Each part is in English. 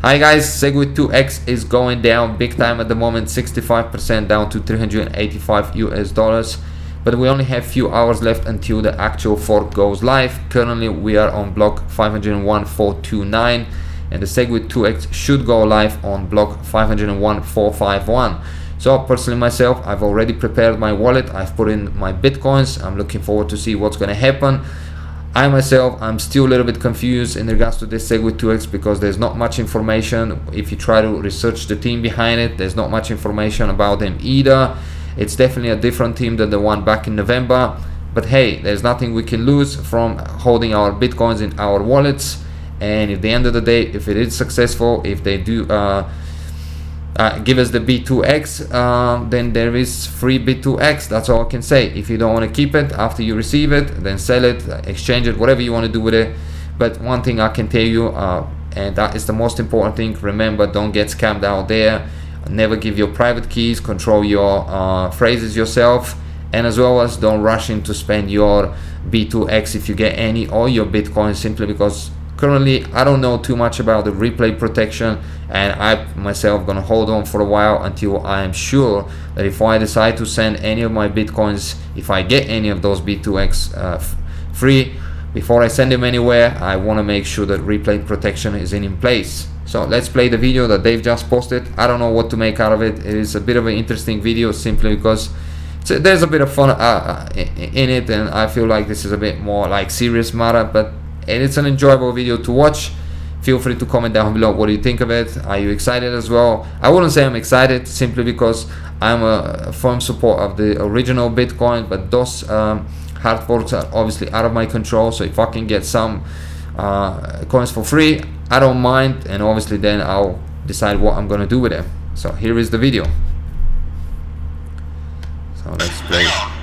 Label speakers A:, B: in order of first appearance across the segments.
A: Hi guys, Segwit 2X is going down big time at the moment, 65% down to 385 US dollars. But we only have few hours left until the actual fork goes live. Currently we are on block 501.429 and the Segwit 2X should go live on block 501.451. So personally myself, I've already prepared my wallet. I've put in my Bitcoins. I'm looking forward to see what's going to happen. I myself, I'm still a little bit confused in regards to this Segwit 2X because there's not much information. If you try to research the team behind it, there's not much information about them either. It's definitely a different team than the one back in November. But hey, there's nothing we can lose from holding our Bitcoins in our wallets. And at the end of the day, if it is successful, if they do uh, uh, give us the B2X, uh, then there is free B2X. That's all I can say. If you don't want to keep it after you receive it, then sell it, exchange it, whatever you want to do with it. But one thing I can tell you, uh, and that is the most important thing, remember, don't get scammed out there. Never give your private keys, control your uh, phrases yourself, and as well as don't rush in to spend your B2X if you get any or your Bitcoin simply because currently I don't know too much about the replay protection and I myself gonna hold on for a while until I am sure that if I decide to send any of my bitcoins if I get any of those B2X uh, free before I send them anywhere I want to make sure that replay protection is in, place. So let's play the video that they've just posted. I don't know what to make out of it. It is a bit of an interesting video simply because there's a bit of fun uh, uh in it and I feel like this is a bit more like serious matter but and it's an enjoyable video to watch. Feel free to comment down below what do you think of it. Are you excited as well? I wouldn't say i'm excited simply because i'm a firm support of the original bitcoin but those um, hard forks are obviously out of my control. So if i can get some uh, coins for free i don't mind. And obviously then i'll decide what i'm gonna do with them so here is the video. So let's play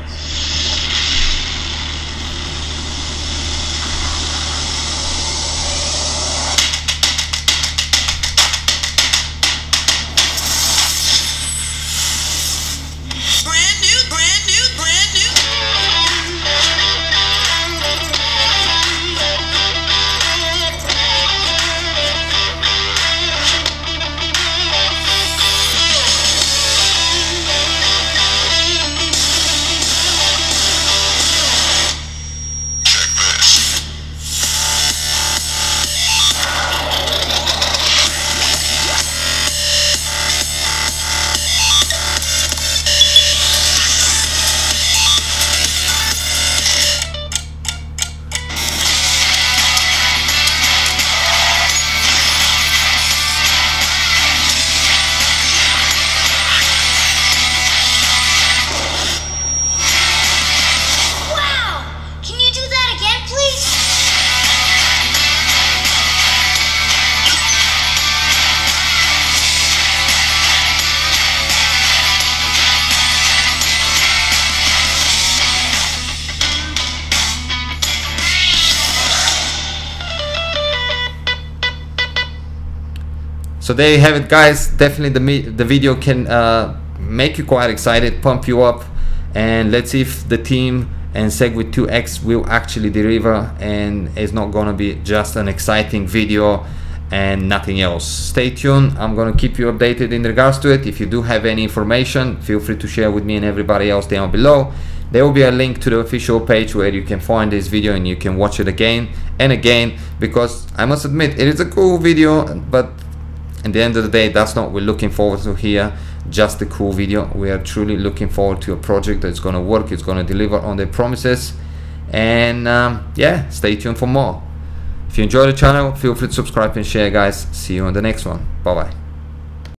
A: so there you have it guys. Definitely the the video can uh, make you quite excited pump you up and let's see if the team and Segwit 2X will actually deliver and it's not gonna be just an exciting video and nothing else. Stay tuned. I'm gonna keep you updated in regards to it. If you do have any information feel free to share with me and everybody else down below. There will be a link to the official page where you can find this video and you can watch it again and again because I must admit it is a cool video but at the end of the day that's not we're looking forward to here. Just a cool video. We are truly looking forward to a project that's going to work it's going to deliver on their promises. And um, yeah stay tuned for more. If you enjoy the channel feel free to subscribe and share guys. See you on the next one. Bye bye